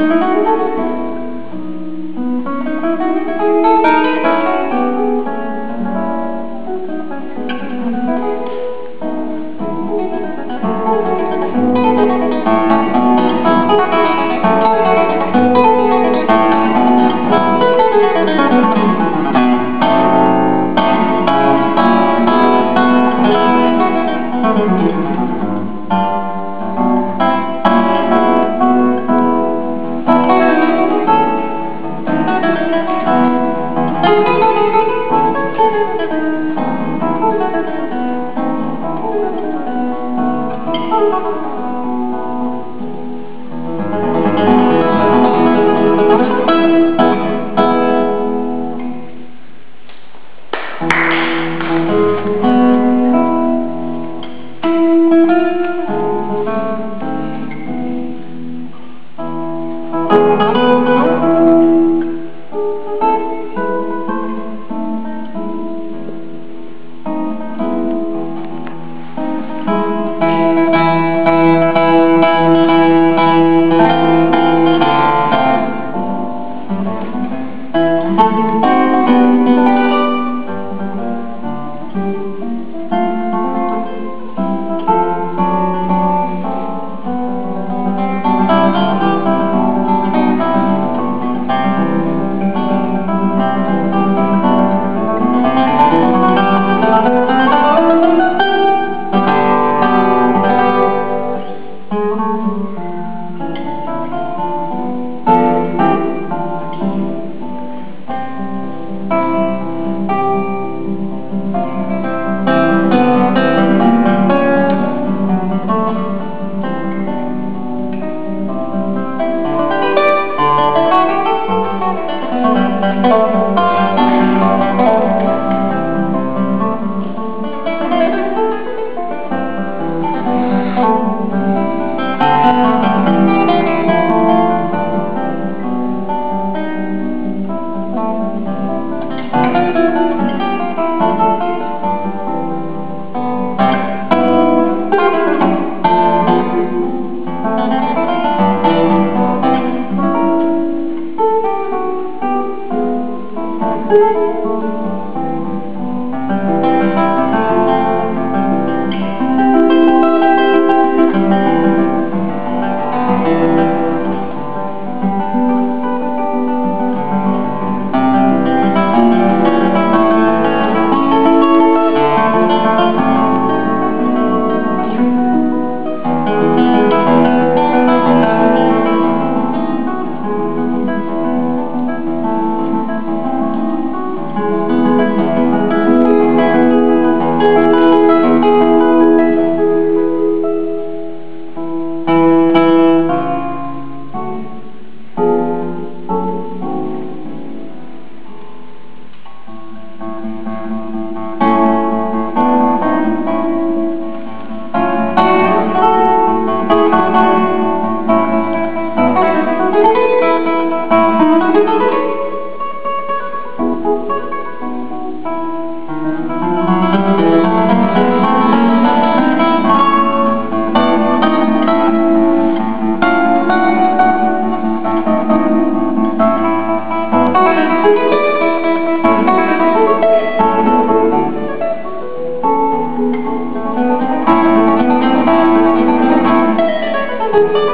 Música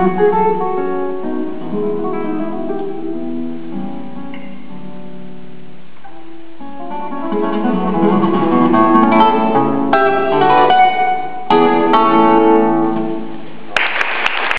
Música